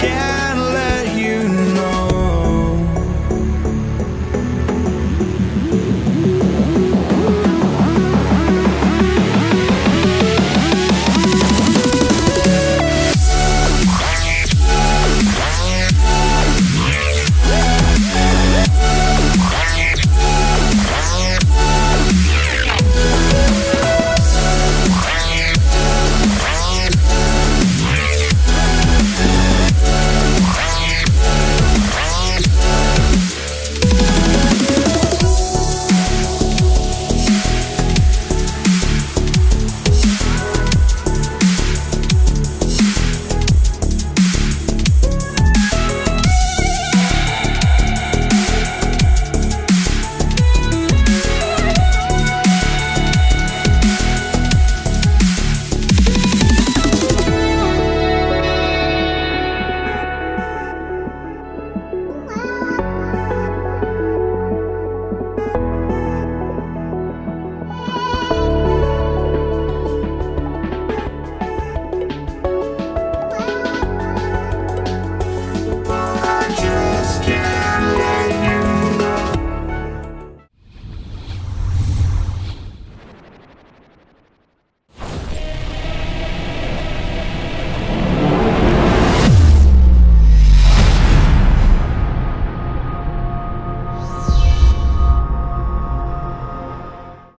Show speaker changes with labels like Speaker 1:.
Speaker 1: Yeah.